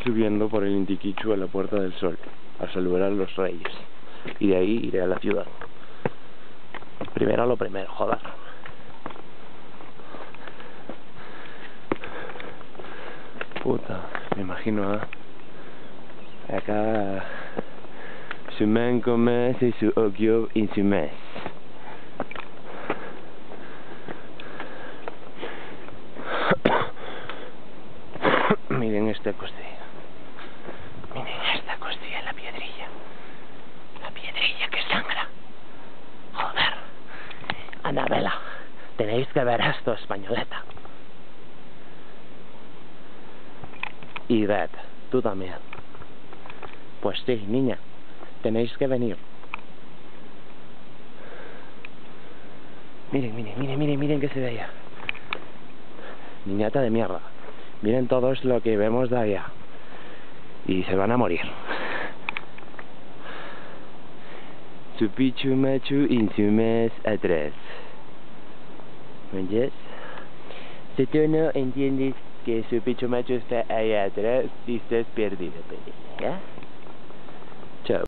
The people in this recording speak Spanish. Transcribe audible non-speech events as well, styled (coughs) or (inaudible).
subiendo por el Intiquichu a la Puerta del Sol a saludar a los reyes. Y de ahí iré a la ciudad. Primero lo primero, joder. Puta, me imagino, ¿eh? Acá su man commence y su ogio en su mes. (coughs) Miren esta costilla. Miren esta costilla, la piedrilla. La piedrilla que sangra. Joder. Anabela, tenéis que ver esto, españoleta. Y Red, tú también. Pues sí, niña, tenéis que venir. Miren, miren, miren, miren, miren que se ve allá. Niñata de mierda. Miren todos lo que vemos de allá. Y se van a morir. Su pichu machu in su mes atrás. ¿Me Si tú no entiendes que su pichu machu está allá atrás, estás perdido, pequeña.